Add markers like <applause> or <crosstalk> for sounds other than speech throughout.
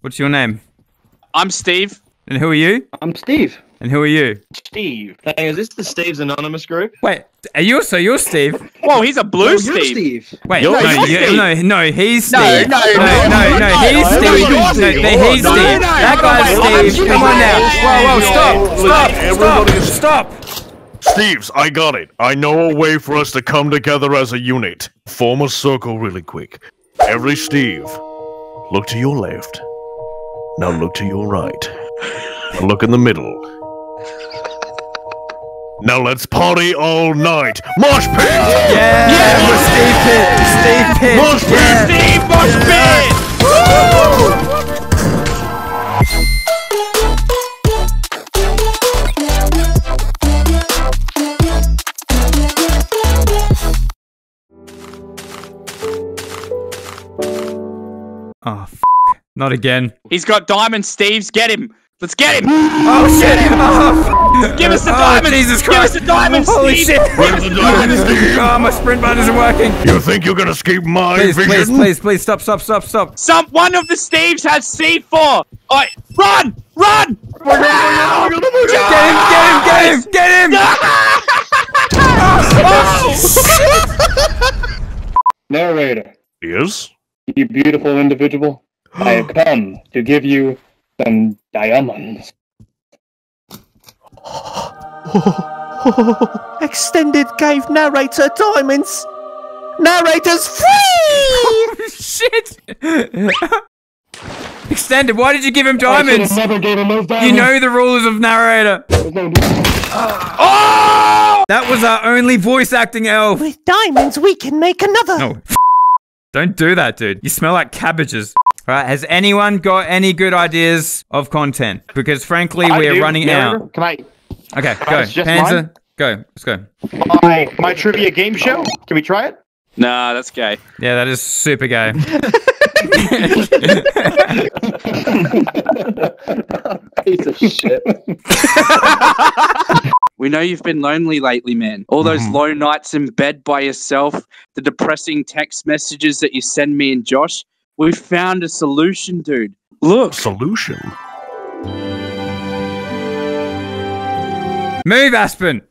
What's your name? I'm Steve. And who are you? I'm Steve. And who are you? Steve. Hey, is this the Steve's Anonymous group? Wait, are you so you're Steve? Whoa, he's a blue No, you're Steve. Steve. Wait, You're no, Steve. you- no, no, he's Steve. no, no, no, no, no, no, he's Steve. no, No, no, th- no, he's Steve. That guy's no, no, Steve. Come on now. Whoa, whoa, stop, stop, stop, stop. Steve's, I got it. I know a way for us to come together as a unit. Form a circle really quick. Every Steve, look to your left. Now look to your right. Now look in the middle. Now let's party all night. Mosh pit! Yeah, yeah, Steve Pitt. Steve Pitt. Mosh pit! Yeah. Steve not again. He's got diamond Steve's. Get him. Let's get him. Oh shit! Oh, Give us the oh, diamond. Jesus Give us the diamond, Holy Steve. shit! Where's the diamond, Steve? Oh, my sprint button isn't working. You think you're gonna escape my Please, vision? please, please, please, stop, stop, stop, stop. Some one of the Steves has C4. All right, run, run! Get him, get him, get him, get him! <laughs> <laughs> Narrator, Yes? you beautiful individual. <gasps> I have come to give you some diamonds. <gasps> Extended gave narrator diamonds. Narrator's free! <laughs> Oh, shit! <laughs> Extended, why did you give him diamonds? have never gave him those You know the rules of narrator. No- <gasps> Oh! That was our only voice acting elf. With diamonds, we can make another. No. <laughs> Don't do that, dude. You smell like cabbages. Right, has anyone got any good ideas of content? Because frankly, I we're do. running Narrator, out. Can I? Okay, go. it's Panzer, mine? go. Let's go. My my trivia game show. Can we try it? Nah, that's gay. Yeah, that is super gay. <laughs> Piece of shit. We know you've been lonely lately, man. All those Mm-hmm. low nights in bed by yourself, the depressing text messages that you send me and Josh. We found a solution, dude. Look, Solution? Move, Aspen.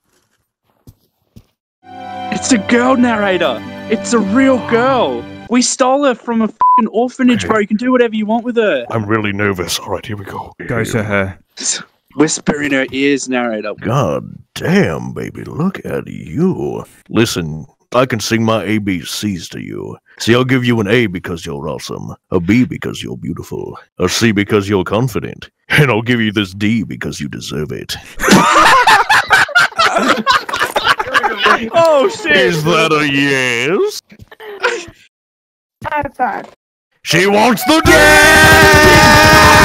it's a girl narrator. It's a real girl. We stole her from a fucking orphanage, bro. You can do whatever you want with her. I'm really nervous. Alright, here we go. Go to her. Whisper in her ears, narrator. God damn, baby, look at you. Listen, I can sing my ABCs to you. See, I'll give you an A because you're awesome, a B because you're beautiful, a C because you're confident, and I'll give you this D because you deserve it. <laughs> Oh shit! Is that a yes? She wants the dance!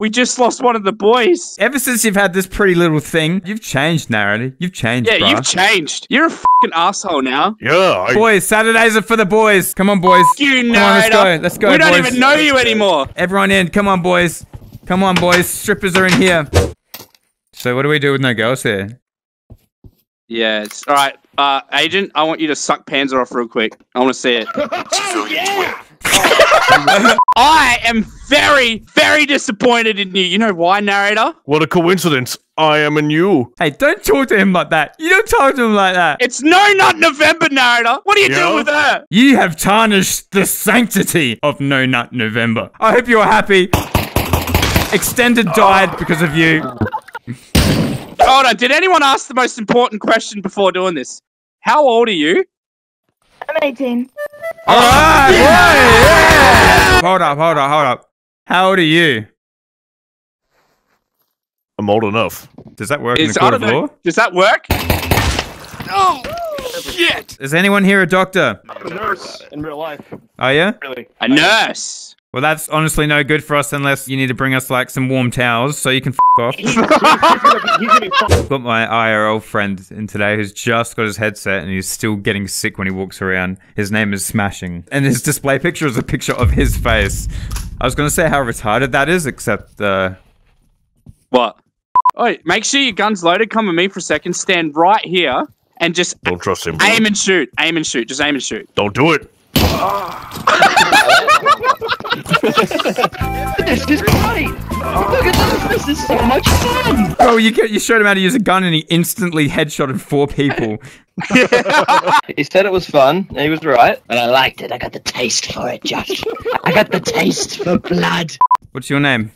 We just lost one of the boys. Ever since you've had this pretty little thing, you've changed, narrator. You've changed, Yeah, bruh. you've changed. You're a fucking asshole now. Yeah, I, Boys, Saturdays are for the boys. Come on, boys. You Come on, let's narrator. go. Let's go, We don't boys. even know you anymore. Everyone in. Come on, boys. Come on, boys. Strippers are in here. So what do we do with no girls here? Yeah, it's all right. Uh, agent, I want you to suck Panzer off real quick. I want to see it. <laughs> <laughs> I am very, very disappointed in you. You know why, narrator? what a coincidence. I am in you. Hey, don't talk to him like that. You don't talk to him like that. It's no, not November, narrator. What are you Yeah? doing with her? You have tarnished the sanctity of No Nut November. I hope you're happy. Extended died because of you. Hold on. Did anyone ask the most important question before doing this? How old are you? I'm 18. All right, yeah. Hold up, hold up, hold up. How old are you? I'm old enough. Does that work Is in the court of know. law? Does that work? Oh shit! Is anyone here a doctor? I'm a nurse in real life. Are you? Really. A nurse. Well, that's honestly no good for us unless you need to bring us like some warm towels so you can f off. <laughs> He's gonna be, he's gonna be fucking got my IRL friend in today who's just got his headset and he's still getting sick when he walks around. His name is Smashing. And his display picture is a picture of his face. I was going to say how retarded that is, except, uh, What? Oh, make sure your gun's loaded. Come with me for a second. Stand right here and just Don't trust him. bro. aim and shoot. Aim and shoot. Just aim and shoot. Don't do it. <laughs> This is great! Look at this! This is so much fun. Bro, you, get- you showed him how to use a gun and he instantly headshotted four people. <laughs> He said it was fun. and He was right. And I liked it. I got the taste for it, Josh. I got the taste for blood. What's your name?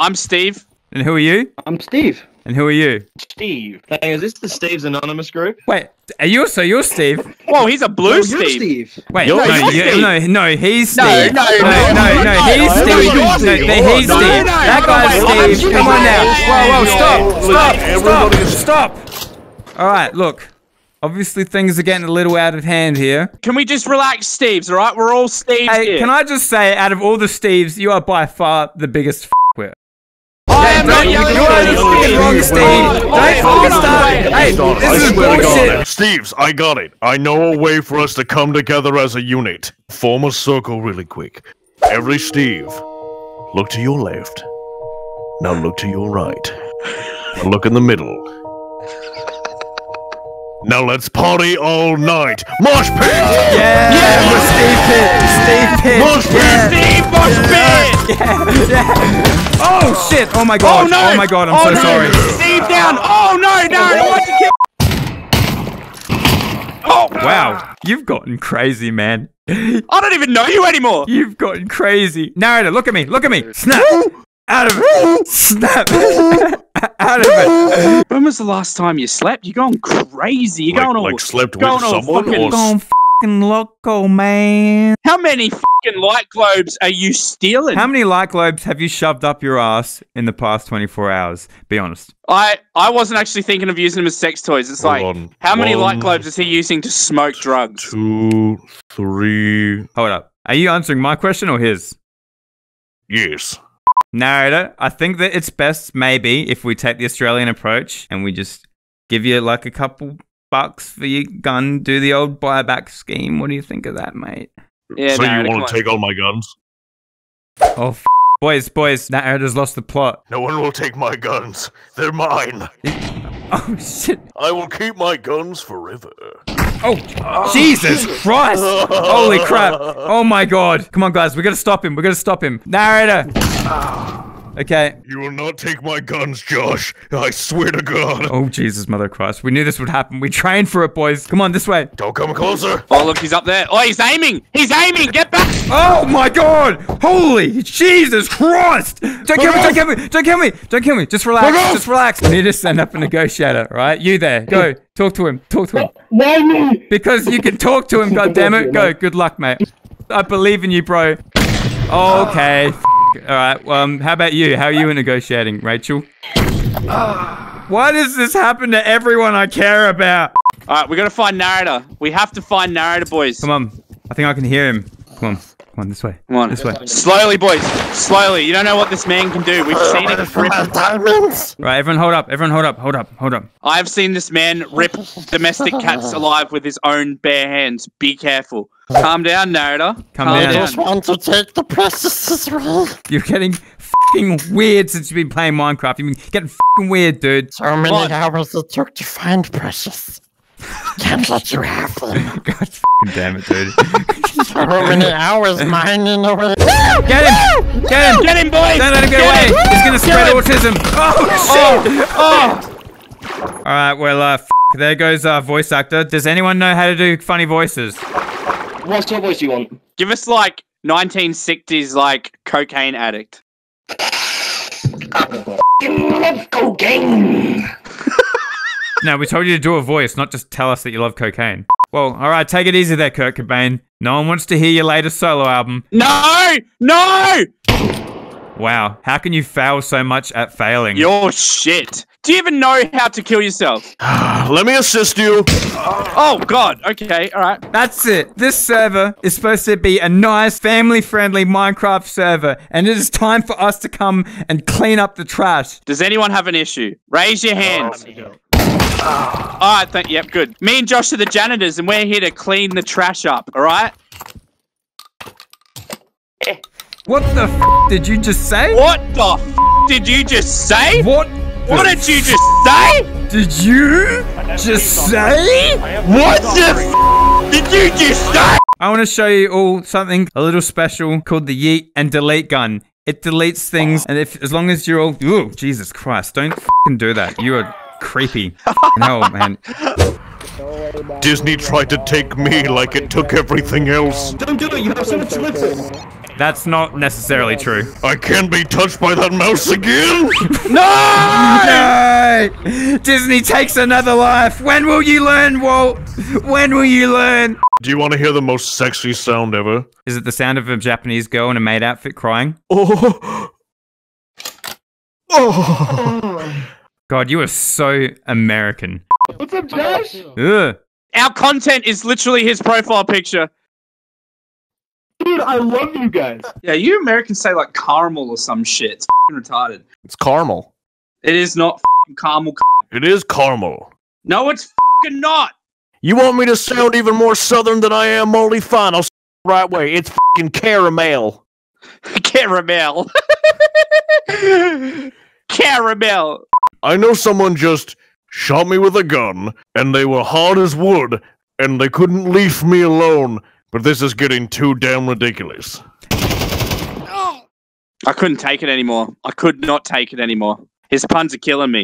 I'm Steve. And who are you? I'm Steve. And who are you? Steve. Dang, is this the Steve's Anonymous group? Wait, are you so you're Steve? Whoa, he's a blue You're Steve. Steve. Wait, You're no, Steve. you- no, no, he's Steve. no, no, no, no, no, no, no, he's Steve. no, No, no, he's No, Steve. no, That no, guy's no, no, Steve. no, Come on no, now. Whoa, whoa, no, stop, stop, stop, stop. All right, look. Obviously, things are getting a little out of hand here. Can we just relax, Steves? All right, we're all Steves Hey, here. can I just say, out of all the Steves, you are by far the biggest f***wit. I am not Don't- yelling you are you. the wrong Steve. Don't wait, fucking hold on, Hey, this is bullshit. Steve's, I got it. I know a way for us to come together as a unit. Form a circle really quick. Every Steve, look to your left. Now look to your right. Now look in the middle. Now let's party all night. Mosh pit! Yeah, yeah, we're Steve Pitt. Steve Pitt. Mosh pit! Steve Moshpit! Yeah, <laughs> yeah. Oh shit! Oh my god! Oh no! Oh, my god! I'm Oh, so no. sorry. Steve down! Oh no, no! I want to kill. Oh Wow, you've gotten crazy, man. I don't even know you anymore. You've gotten crazy. Narrator, look at me. Look at me. Snap. Out of it. Snap. <laughs> Out of it. When was the last time you slept? You're going crazy. You're Like, going all. like slept with going all someone fucking- or Going fucking loco, man. How many fucking light globes are you stealing? How many light globes have you shoved up your ass in the past 24 hours? Be honest. I I wasn't actually thinking of using them as sex toys. It's Hold like, on. how many light globes is he using to smoke drugs? two, three. Hold up. Are you answering my question or his? Yes. Narrator, I think that it's best maybe if we take the Australian approach and we just give you like a couple bucks for your gun, do the old buyback scheme. What do you think of that, mate? Yeah, so no, you want to take all my guns? Oh, f- boys, boys, narrator's lost the plot. No one will take my guns. They're mine. <laughs> Oh shit! I will keep my guns forever. Oh, Jesus Christ! Holy crap! Oh my God! Come on, guys, we gotta stop him. We gotta stop him. Narrator. Okay. You will not take my guns, Josh. I swear to God. Oh Jesus, Mother of Christ! We knew this would happen. We trained for it, boys. Come on, this way. Don't come closer. Oh look, he's up there. Oh, he's aiming. He's aiming. Get back. Oh my God! Holy Jesus Christ! Don't kill me! Don't kill me! Don't kill me! Don't kill me! Just relax. Just relax. We need to send up a negotiator, right? You there? Go. Talk to him. Talk to him. Why me? Because you can talk to him. <laughs> God damn it! Go. Good luck, mate. I believe in you, bro. Okay. All right. Um. How about you? How are you in negotiating, Rachel? Why does this happen to everyone I care about? All right, we gotta find narrator. We have to find narrator, boys. Come on. I think I can hear him. Come on. Come on. This way. Come on. This way. Slowly, boys. Slowly. You don't know what this man can do. We've seen it rip. <laughs> Diamonds. Right. Everyone, hold up. Everyone, hold up. Hold up. Hold up. I've seen this man rip domestic cats <laughs> alive with his own bare hands. Be careful. Calm down, narrator. Calm I down. just want to take the precious away. You're getting fucking weird since you've been playing Minecraft. You've been getting fucking weird, dude. So many What? hours it took to find precious. Can't let you have them. <laughs> God fucking damn it, dude. <laughs> So many hours <laughs> mining away. Get him! Get him! Get him, boys! Don't let him get Get away! him! He's gonna spread autism! Oh, shit! Oh! Alright, well, uh, f- there goes our voice actor. Does anyone know how to do funny voices? What sort of voice do you want? Give us like 1960s, like cocaine addict. Love cocaine. No, we told you to do a voice, not just tell us that you love cocaine. Well, alright, take it easy there, Kurt Cobain. No one wants to hear your latest solo album. No! No! Wow, how can you fail so much at failing? You're shit. Do you even know how to kill yourself? <sighs> Let me assist you. Oh, God. Okay, all right. That's it. This server is supposed to be a nice, family friendly Minecraft server, and it is time for us to come and clean up the trash. Does anyone have an issue? Raise your hands. Oh, Ah. All right, thank. Yep, good. Me and Josh are the janitors, and we're here to clean the trash up. All right. Eh. What the f did you just say? What the f- did you just say? What? What did you just say? Did you just say? What the f- did you just say? I want to show you all something a little special called the Yeet and Delete gun. It deletes things, and if as long as you're all, ooh, Jesus Christ, don't do that. You are creepy. no, man. Disney tried to take me like it took everything else. Don't do it. You have so much glitter. That's not necessarily true. I can't be touched by that mouse again. <laughs> No! Disney takes another life. When will you learn, Walt? When will you learn? Do you want to hear the most sexy sound ever? Is it the sound of a Japanese girl in a maid outfit crying? Oh. <laughs> Oh. oh. God, you are so American. What's up, Josh? Ugh. Our content is literally his profile picture. Dude, I love you guys. Yeah, you Americans say like caramel or some shit. It's fing retarded. It's caramel. It is not fing caramel. It is caramel. No, it's fing not. You want me to sound even more southern than I am, Mully? Fine, I'll say the right way. It's fucking caramel. <laughs> Caramel. <laughs> Caramel. I know someone just shot me with a gun, and they were hard as wood, and they couldn't leave me alone. But this is getting too damn ridiculous. I couldn't take it anymore. I could not take it anymore. His puns are killing me.